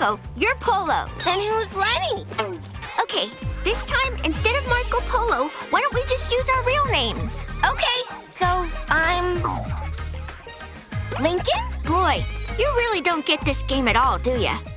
Marco. You're Polo. And who's Leni? Okay, this time, instead of Marco Polo, why don't we just use our real names? Okay, so I'm. Lincoln? Boy, you really don't get this game at all, do you?